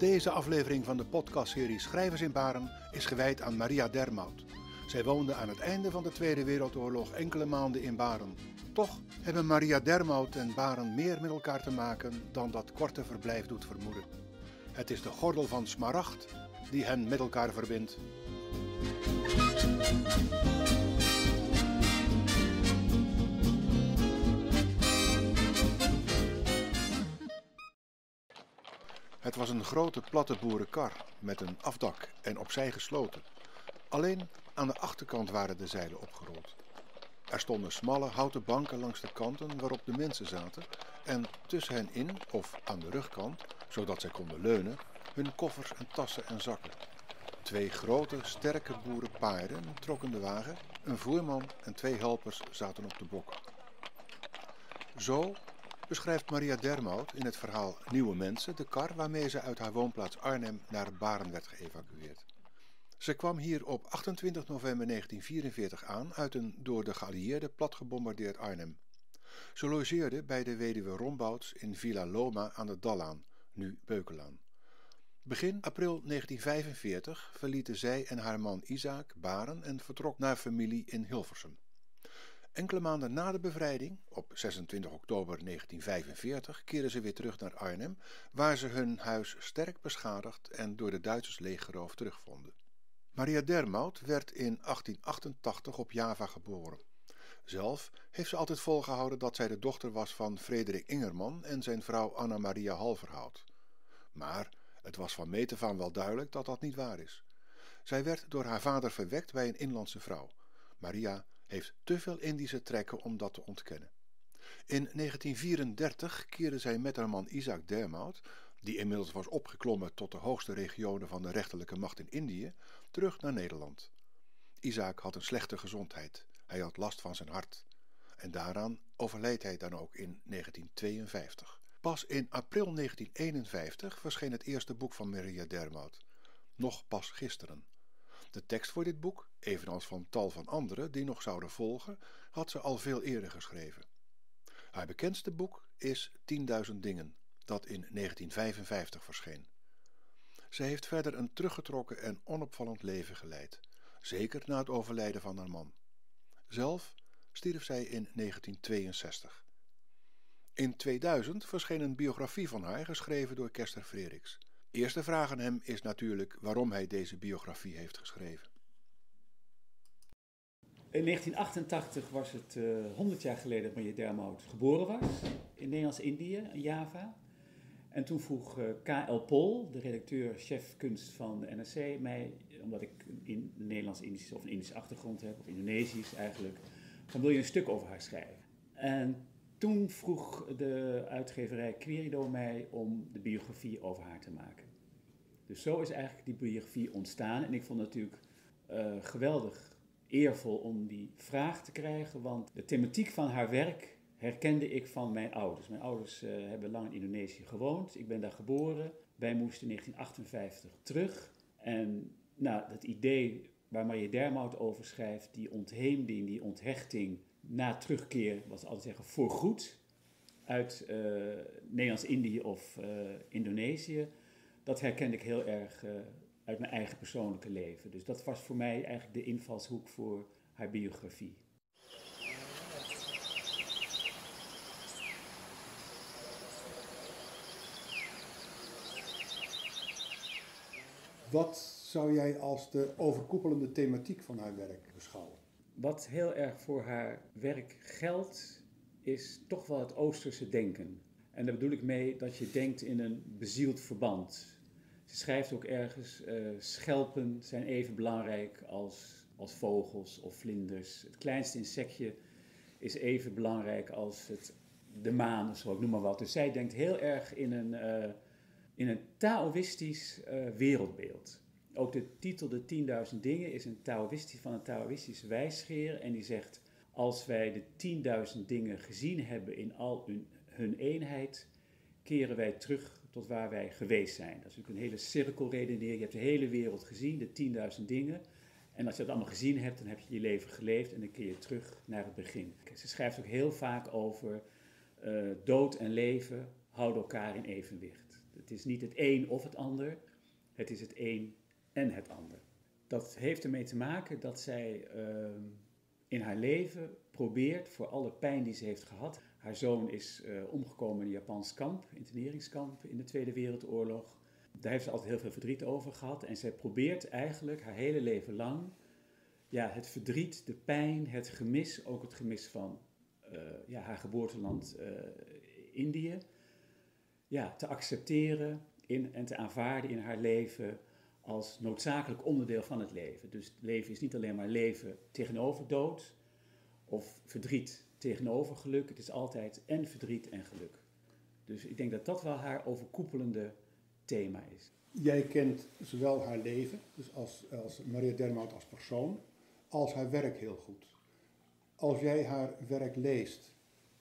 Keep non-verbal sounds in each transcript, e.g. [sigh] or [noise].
Deze aflevering van de podcastserie Schrijvers in Baren is gewijd aan Maria Dermout. Zij woonde aan het einde van de Tweede Wereldoorlog enkele maanden in Baren. Toch hebben Maria Dermout en Baren meer met elkaar te maken dan dat korte verblijf doet vermoeden. Het is de gordel van Smaragd die hen met elkaar verbindt. Het was een grote platte boerenkar met een afdak en opzij gesloten. Alleen aan de achterkant waren de zeilen opgerold. Er stonden smalle houten banken langs de kanten waarop de mensen zaten en tussen hen in of aan de rugkant, zodat zij konden leunen, hun koffers en tassen en zakken. Twee grote, sterke boerenpaarden trokken de wagen, een voerman en twee helpers zaten op de bok. Zo beschrijft Maria Dermout in het verhaal Nieuwe Mensen de kar waarmee ze uit haar woonplaats Arnhem naar Baren werd geëvacueerd. Ze kwam hier op 28 november 1944 aan uit een door de geallieerden platgebombardeerd Arnhem. Ze logeerde bij de weduwe Rombouts in Villa Loma aan de Dallaan, nu Beukelaan. Begin april 1945 verlieten zij en haar man Isaac Baren en vertrok naar familie in Hilversum. Enkele maanden na de bevrijding, op 26 oktober 1945, keerden ze weer terug naar Arnhem, waar ze hun huis sterk beschadigd en door de Duitsers leeggeroofd terugvonden. Maria Dermout werd in 1888 op Java geboren. Zelf heeft ze altijd volgehouden dat zij de dochter was van Frederik Ingerman en zijn vrouw Anna Maria Halverhout. Maar het was van meet af aan wel duidelijk dat dat niet waar is. Zij werd door haar vader verwekt bij een inlandse vrouw. Maria heeft te veel Indische trekken om dat te ontkennen. In 1934 keerde zij met haar man Isaac Dermout, die inmiddels was opgeklommen tot de hoogste regionen van de rechterlijke macht in Indië, terug naar Nederland. Isaac had een slechte gezondheid. Hij had last van zijn hart. En daaraan overleed hij dan ook in 1952. Pas in april 1951 verscheen het eerste boek van Maria Dermout. Nog pas gisteren. De tekst voor dit boek, evenals van tal van andere die nog zouden volgen, had ze al veel eerder geschreven. Haar bekendste boek is 10.000 dingen, dat in 1955 verscheen. Ze heeft verder een teruggetrokken en onopvallend leven geleid, zeker na het overlijden van haar man. Zelf stierf zij in 1962. In 2000 verscheen een biografie van haar geschreven door Kester Frederiks. Eerste vraag aan hem is natuurlijk waarom hij deze biografie heeft geschreven. In 1988 was het uh, eh, 100 jaar geleden dat Maria Dermout geboren was in Nederlands-Indië, in Java. En toen vroeg uh, eh, K.L. Pol, de redacteur-chef kunst van de NRC, mij, omdat ik een Nederlands-Indische of een Indische achtergrond heb, of Indonesisch eigenlijk, van wil je een stuk over haar schrijven? En toen vroeg de uitgeverij Querido mij om de biografie over haar te maken. Dus zo is eigenlijk die biografie ontstaan. En ik vond het natuurlijk uh, geweldig eervol om die vraag te krijgen, want de thematiek van haar werk herkende ik van mijn ouders. Mijn ouders uh, hebben lang in Indonesië gewoond. Ik ben daar geboren. Wij moesten in 1958 terug. En nou, dat idee waar Marie Dermout over schrijft, die ontheemding, die onthechting na terugkeer, wat ze altijd zeggen, voorgoed uit uh, Nederlands-Indië of uh, Indonesië, dat herkende ik heel erg uh, uit mijn eigen persoonlijke leven. Dus dat was voor mij eigenlijk de invalshoek voor haar biografie. Wat zou jij als de overkoepelende thematiek van haar werk beschouwen? Wat heel erg voor haar werk geldt, is toch wel het Oosterse denken. En daar bedoel ik mee dat je denkt in een bezield verband. Ze schrijft ook ergens: uh, schelpen zijn even belangrijk als, als vogels of vlinders. Het kleinste insectje is even belangrijk als het, de maan of zo, ik noem maar wat. Dus zij denkt heel erg in een, uh, in een Taoïstisch uh, wereldbeeld. Ook de titel De 10.000 Dingen is een Taoïstisch, van een Taoïstische wijsgeer. En die zegt: Als wij de 10.000 dingen gezien hebben in al hun, hun eenheid, keren wij terug tot waar wij geweest zijn. Dat is natuurlijk een hele cirkelredenering. Je hebt de hele wereld gezien, de 10.000 dingen. En als je dat allemaal gezien hebt, dan heb je je leven geleefd en dan keer je terug naar het begin. Ze schrijft ook heel vaak over uh, dood en leven houden elkaar in evenwicht. Het is niet het een of het ander, het is het een en het ander. Dat heeft ermee te maken dat zij ehm, in haar leven probeert voor alle pijn die ze heeft gehad. Haar zoon is uh, omgekomen in een Japans kamp, interneringskamp in de Tweede Wereldoorlog. Daar heeft ze altijd heel veel verdriet over gehad. En zij probeert eigenlijk haar hele leven lang ja, het verdriet, de pijn, het gemis, ook het gemis van uh, ja, haar geboorteland uh, Indië, ja, te accepteren in, en te aanvaarden in haar leven als noodzakelijk onderdeel van het leven. Dus leven is niet alleen maar leven tegenover dood of verdriet tegenover geluk. Het is altijd en verdriet en geluk. Dus ik denk dat dat wel haar overkoepelende thema is. Jij kent zowel haar leven, dus als, als Maria Dermout als persoon, als haar werk heel goed. Als jij haar werk leest,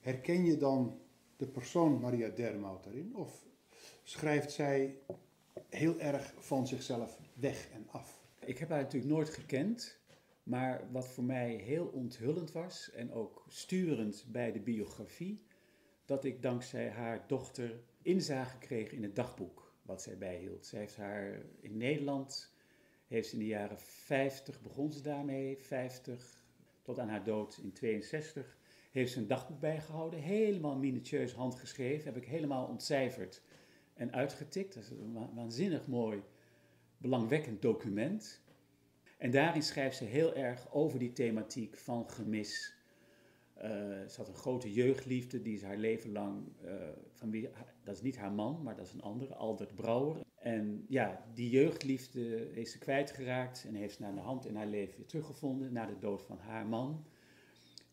herken je dan de persoon Maria Dermout daarin? Of schrijft zij heel erg van zichzelf weg en af? Ik heb haar natuurlijk nooit gekend. Maar wat voor mij heel onthullend was en ook sturend bij de biografie, dat ik dankzij haar dochter inzage kreeg in het dagboek wat zij bijhield. Zij heeft haar in Nederland, heeft in de jaren 50, begon ze daarmee, 50 tot aan haar dood in 62, heeft ze een dagboek bijgehouden, helemaal minutieus handgeschreven, heb ik helemaal ontcijferd en uitgetikt. Dat is een waanzinnig mooi, belangwekkend document. En daarin schrijft ze heel erg over die thematiek van gemis. Uh, ze had een grote jeugdliefde, die is haar leven lang, uh, van wie, dat is niet haar man, maar dat is een andere, Albert Brouwer. En ja, die jeugdliefde is ze kwijtgeraakt en heeft ze naar de hand in haar leven weer teruggevonden, na de dood van haar man.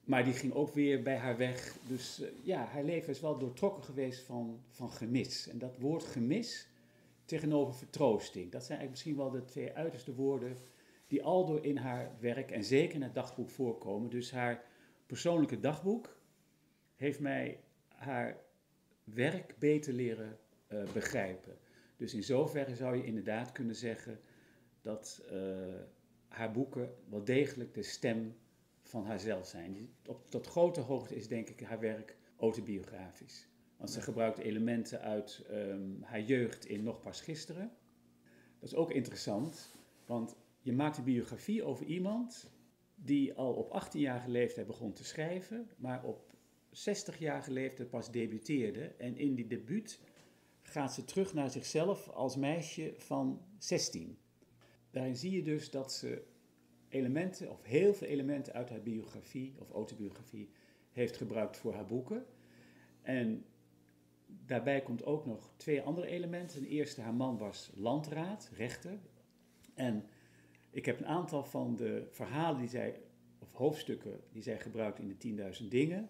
Maar die ging ook weer bij haar weg. Dus uh, ja, haar leven is wel doortrokken geweest van, van gemis. En dat woord gemis tegenover vertroosting, dat zijn eigenlijk misschien wel de twee uiterste woorden die aldoor in haar werk en zeker in het dagboek voorkomen. Dus haar persoonlijke dagboek heeft mij haar werk beter leren uh, begrijpen. Dus in zoverre zou je inderdaad kunnen zeggen dat uh, haar boeken wel degelijk de stem van haarzelf zijn. Op, tot grote hoogte is denk ik haar werk autobiografisch. Want ze gebruikt elementen uit um, haar jeugd in Nog pas gisteren. Dat is ook interessant, want je maakt een biografie over iemand die al op 18-jarige leeftijd begon te schrijven, maar op 60-jarige leeftijd pas debuteerde. En in die debuut gaat ze terug naar zichzelf als meisje van 16. Daarin zie je dus dat ze elementen, of heel veel elementen uit haar biografie of autobiografie, heeft gebruikt voor haar boeken. En daarbij komt ook nog twee andere elementen. Ten eerste, haar man was landraad, rechter. En ik heb een aantal van de verhalen die zij, of hoofdstukken die zij gebruikt in de 10.000 dingen,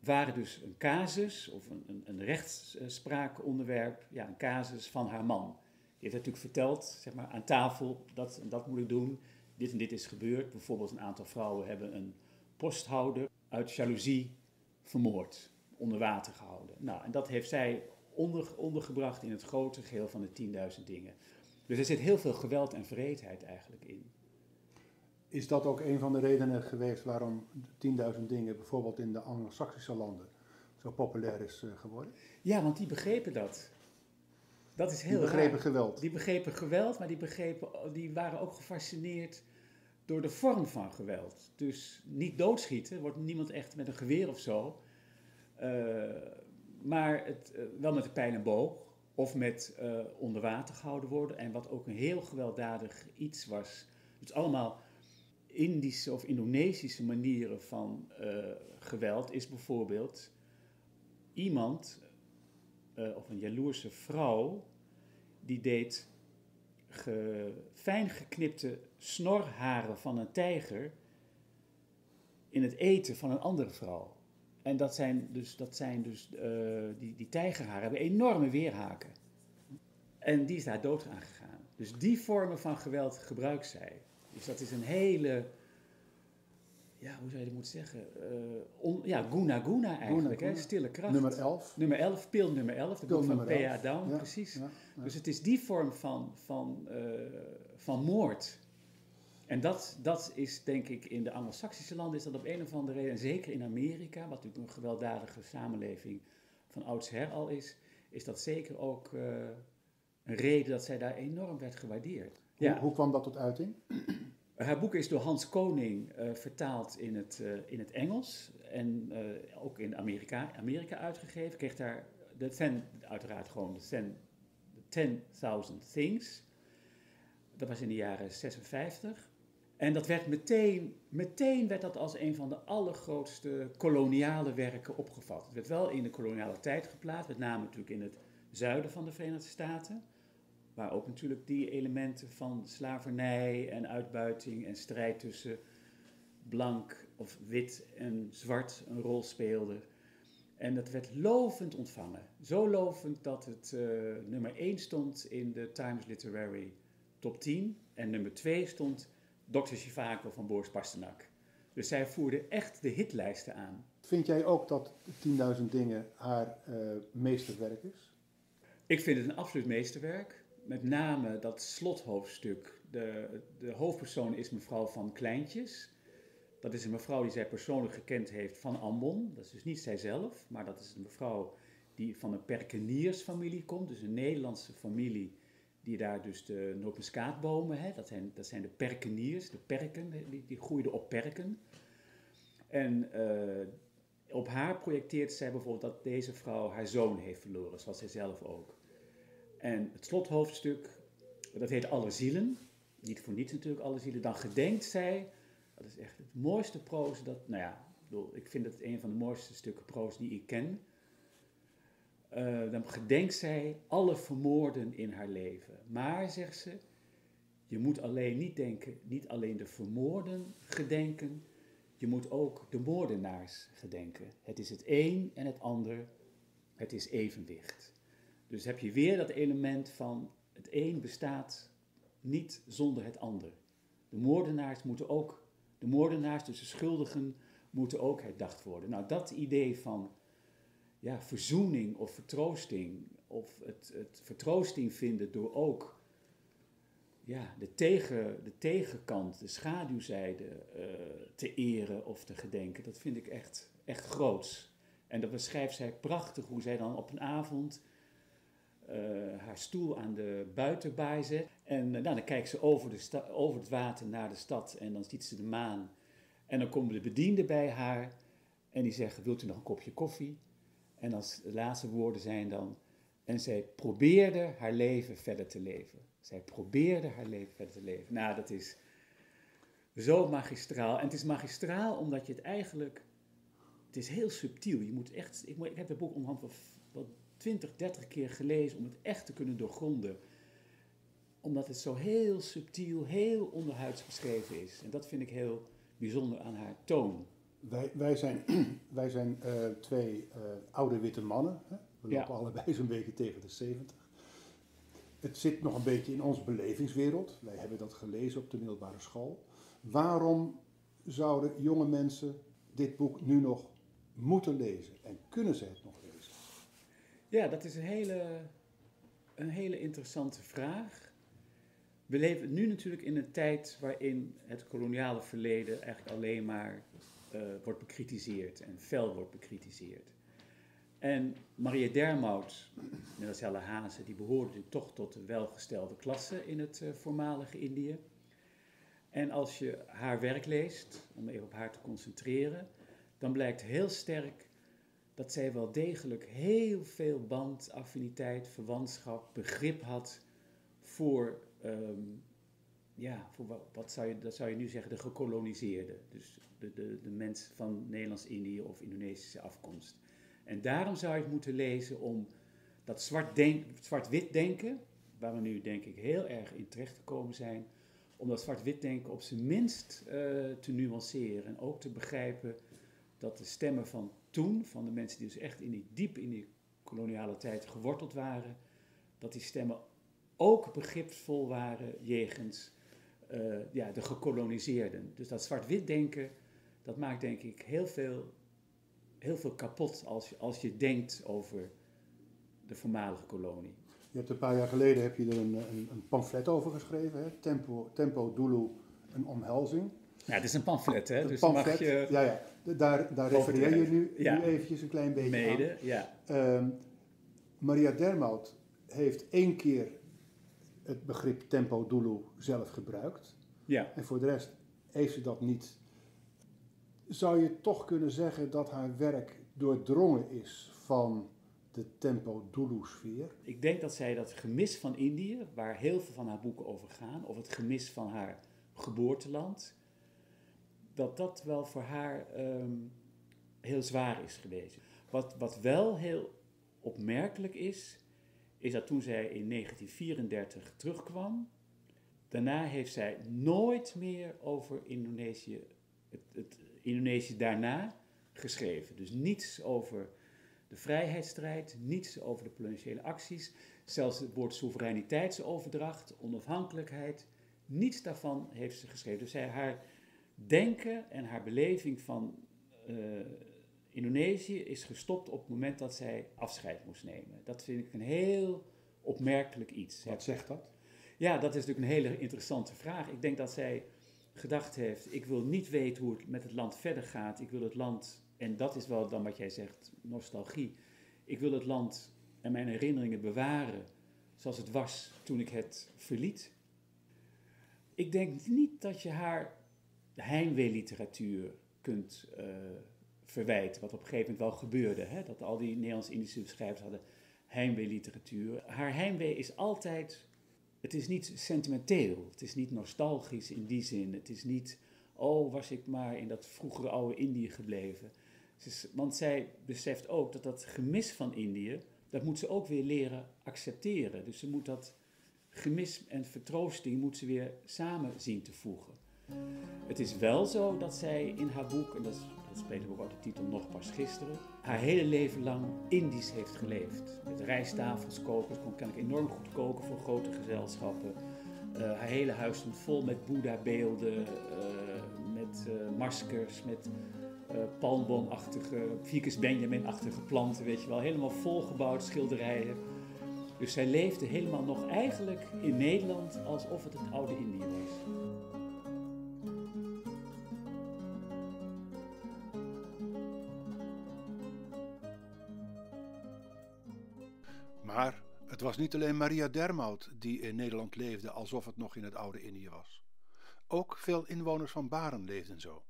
waren dus een casus of een, een, een rechtspraakonderwerp, ja, een casus van haar man. Die heeft natuurlijk verteld, zeg maar, aan tafel, dat dat moet ik doen, dit en dit is gebeurd. Bijvoorbeeld een aantal vrouwen hebben een posthouder uit jaloezie vermoord, onder water gehouden. Nou, en dat heeft zij onder, ondergebracht in het grote geheel van de 10.000 dingen. Dus er zit heel veel geweld en vreedheid eigenlijk in. Is dat ook een van de redenen geweest waarom 10.000 dingen bijvoorbeeld in de Anglo-Saxische landen zo populair is eh, geworden? Ja, want die begrepen dat. Dat is heel Die begrepen raar. geweld. Die begrepen geweld, maar die, begrepen, die waren ook gefascineerd door de vorm van geweld. Dus niet doodschieten, wordt niemand echt met een geweer of zo. Uh, maar het, uh, wel met een pijl en boog of met uh, onder water gehouden worden. En wat ook een heel gewelddadig iets was. Dus allemaal Indische of Indonesische manieren van geweld is bijvoorbeeld iemand of een jaloerse vrouw die deed ge, fijn geknipte snorharen van een tijger in het eten van een andere vrouw. En dat zijn dus, dat zijn dus uh, die, die tijgerharen hebben enorme weerhaken. En die is daar dood aan gegaan. Dus die vormen van geweld gebruikt zij. Dus dat is een hele, ja, hoe zou je dat moeten zeggen? Uh, on, ja, guna guna eigenlijk, Guna, hè? stille kracht. Nummer 11. Nummer 11, pil nummer 11, de Pil boek van P.A. 11. Down, Ja, precies. ja, ja. Dus het is die vorm van, van, uh, van moord. En dat, dat is denk ik in de Anglo-Saxische landen is dat op een of andere reden, en zeker in Amerika, wat natuurlijk een gewelddadige samenleving van oudsher al is, is dat zeker ook eh, een reden dat zij daar enorm werd gewaardeerd. Hoe, hoe kwam dat tot uiting? Haar boek is door Hans Koning uh, vertaald in het, uh, in het Engels en uh, ook in Amerika, Amerika uitgegeven. Kreeg daar de ten, uiteraard gewoon de 10.000 Things. Dat was in de jaren 56. En dat werd meteen, meteen werd dat als een van de allergrootste koloniale werken opgevat. Het werd wel in de koloniale tijd geplaatst, met name natuurlijk in het zuiden van de Verenigde Staten. Waar ook natuurlijk die elementen van slavernij en uitbuiting en strijd tussen blank of wit en zwart een rol speelden. En dat werd lovend ontvangen. Zo lovend dat het uh, nummer 1 stond in de Times Literary Top 10. En nummer 2 stond Dr. Chivago van Boris Pasternak. Dus zij voerde echt de hitlijsten aan. Vind jij ook dat 10.000 dingen haar uh, meesterwerk is? Ik vind het een absoluut meesterwerk. Met name dat slothoofdstuk. De, de hoofdpersoon is mevrouw van Kleintjes. Dat is een mevrouw die zij persoonlijk gekend heeft van Ambon. Dat is dus niet zijzelf, maar dat is een mevrouw die van een perkeniersfamilie komt. Dus een Nederlandse familie die daar dus de nootmuskaatbomen, hè, dat, zijn, dat zijn de perkeniers, de perken, die, die groeiden op perken. En uh, op haar projecteert zij bijvoorbeeld dat deze vrouw haar zoon heeft verloren, zoals zij zelf ook. En het slothoofdstuk, dat heet Alle Zielen. Niet voor niets natuurlijk Alle Zielen. Dan gedenkt zij, dat is echt het mooiste proza, dat, nou ja, ik vind het een van de mooiste stukken proza die ik ken. Uh, dan gedenkt zij alle vermoorden in haar leven. Maar, zegt ze, je moet alleen niet denken, niet alleen de vermoorden gedenken, je moet ook de moordenaars gedenken. Het is het een en het ander, het is evenwicht. Dus heb je weer dat element van het een bestaat niet zonder het ander. De moordenaars moeten ook, de moordenaars, dus de schuldigen, moeten ook herdacht worden. Nou, dat idee van ja, verzoening of vertroosting, of het, het vertroosting vinden door ook ja, de, tegen, de tegenkant, de schaduwzijde uh, te eren of te gedenken, dat vind ik echt, echt groots. En dat beschrijft zij prachtig hoe zij dan op een avond haar stoel aan de buitenbaai zet. En uh, nou, dan kijkt ze over, de over het water naar de stad en dan ziet ze de maan. En dan komen de bedienden bij haar en die zeggen, wilt u nog een kopje koffie? En als de laatste woorden zijn dan, en zij probeerde haar leven verder te leven. Zij probeerde haar leven verder te leven. Nou, dat is zo magistraal. En het is magistraal omdat je het eigenlijk, het is heel subtiel. Je moet echt, ik, ik heb het boek omhand wel 20, 30 keer gelezen om het echt te kunnen doorgronden. Omdat het zo heel subtiel, heel onderhuids geschreven is. En dat vind ik heel bijzonder aan haar toon. Wij, wij zijn, [clears throat] wij zijn uh, twee uh, oude witte mannen. Hè? We lopen allebei zo'n beetje tegen de 70. Het zit nog een beetje in onze belevingswereld. Wij hebben dat gelezen op de middelbare school. Waarom zouden jonge mensen dit boek nu nog moeten lezen? En kunnen ze het nog lezen? Ja, dat is een hele, een hele interessante vraag. We leven nu natuurlijk in een tijd waarin het koloniale verleden eigenlijk alleen maar uh, wordt bekritiseerd en fel wordt bekritiseerd. En Maria Dermout, Helle Hazen, die behoorde toch tot de welgestelde klasse in het uh, voormalige Indië. En als je haar werk leest, om even op haar te concentreren, dan blijkt heel sterk dat zij wel degelijk heel veel band, affiniteit, verwantschap, begrip had voor, um, ja, voor wat, wat, zou je, dat zou je nu zeggen, de gekoloniseerde. Dus de, de, de mens van Nederlands-Indië of Indonesische afkomst. En daarom zou je het moeten lezen om dat zwart-wit zwart denken, waar we nu denk ik heel erg in terecht gekomen zijn, om dat zwart-wit denken op zijn minst uh, te nuanceren en ook te begrijpen dat de stemmen van toen, van de mensen die dus echt in die, diep in die koloniale tijd geworteld waren, dat die stemmen ook begripsvol waren jegens uh, ja, de gekoloniseerden. Dus dat zwart-wit denken, dat maakt denk ik heel veel, heel veel kapot als je, als je denkt over de voormalige kolonie. Je hebt een paar jaar geleden heb je er een, een, een pamflet over geschreven, hè? Tempo, Tempo Dulu, een omhelzing. Ja, het is een pamflet, hè? Dus pamflet, mag je ja, ja. Daar, daar refereer je nu, ja. nu eventjes een klein beetje Mede, aan. ja. Um, Maria Dermout heeft één keer het begrip tempo dulu zelf gebruikt. Ja. En voor de rest heeft ze dat niet. Zou je toch kunnen zeggen dat haar werk doordrongen is van de tempo dulu sfeer? Ik denk dat zij dat gemis van Indië, waar heel veel van haar boeken over gaan, of het gemis van haar geboorteland, dat dat wel voor haar ehm, heel zwaar is geweest. Wat, wat wel heel opmerkelijk is, is dat toen zij in 1934 terugkwam, daarna heeft zij nooit meer over Indonesië, het, het Indonesië daarna geschreven. Dus niets over de vrijheidsstrijd, niets over de potentiële acties, zelfs het woord soevereiniteitsoverdracht, onafhankelijkheid, niets daarvan heeft ze geschreven. Dus zij, haar denken en haar beleving van uh, Indonesië is gestopt op het moment dat zij afscheid moest nemen. Dat vind ik een heel opmerkelijk iets. Wat zegt dat? Ja, dat is natuurlijk een hele interessante vraag. Ik denk dat zij gedacht heeft: ik wil niet weten hoe het met het land verder gaat. Ik wil het land, en dat is wel dan wat jij zegt, nostalgie. Ik wil het land en mijn herinneringen bewaren zoals het was toen ik het verliet. Ik denk niet dat je haar heimwee-literatuur kunt uh, verwijten, wat op een gegeven moment wel gebeurde. Hè? Dat al die Nederlands-Indische schrijvers hadden heimwee-literatuur. Haar heimwee is altijd, het is niet sentimenteel, het is niet nostalgisch in die zin. Het is niet, oh was ik maar in dat vroegere oude Indië gebleven. Want zij beseft ook dat dat gemis van Indië, dat moet ze ook weer leren accepteren. Dus ze moet dat gemis en vertroosting moet ze weer samen zien te voegen. Het is wel zo dat zij in haar boek, en dat, dat spreken we ook de titel nog pas gisteren, haar hele leven lang Indisch heeft geleefd. Met rijsttafels, kokers, kon ik enorm goed koken voor grote gezelschappen. Uh, haar hele huis stond vol met Boeddha-beelden, uh, met uh, maskers, met palmboomachtige, Vicus Benjamin-achtige planten, weet je wel. Helemaal volgebouwd schilderijen. Dus zij leefde helemaal nog eigenlijk in Nederland alsof het het oude Indië was. Maar het was niet alleen Maria Dermout die in Nederland leefde alsof het nog in het oude Indië was. Ook veel inwoners van Baren leefden zo.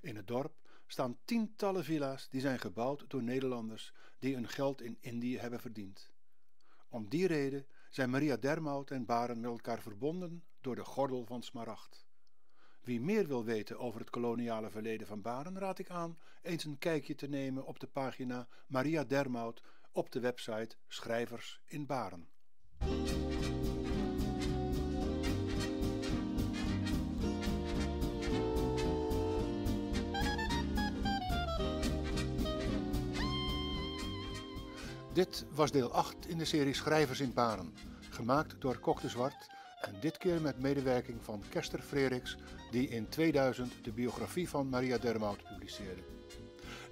In het dorp staan tientallen villa's die zijn gebouwd door Nederlanders die hun geld in Indië hebben verdiend. Om die reden zijn Maria Dermout en Baren met elkaar verbonden door de gordel van Smaragd. Wie meer wil weten over het koloniale verleden van Baren, raad ik aan eens een kijkje te nemen op de pagina Maria Dermout op de website Schrijvers in Baren. Dit was deel 8 in de serie Schrijvers in Baren, gemaakt door Kok de Zwart en dit keer met medewerking van Kester Freriks, die in 2000 de biografie van Maria Dermout publiceerde.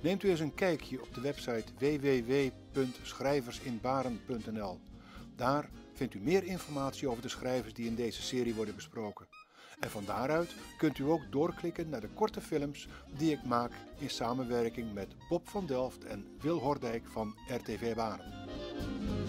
Neemt u eens een kijkje op de website www.schrijversinbaren.nl. Daar vindt u meer informatie over de schrijvers die in deze serie worden besproken. En van daaruit kunt u ook doorklikken naar de korte films die ik maak in samenwerking met Bob van Delft en Wil Hordijk van RTV Baren.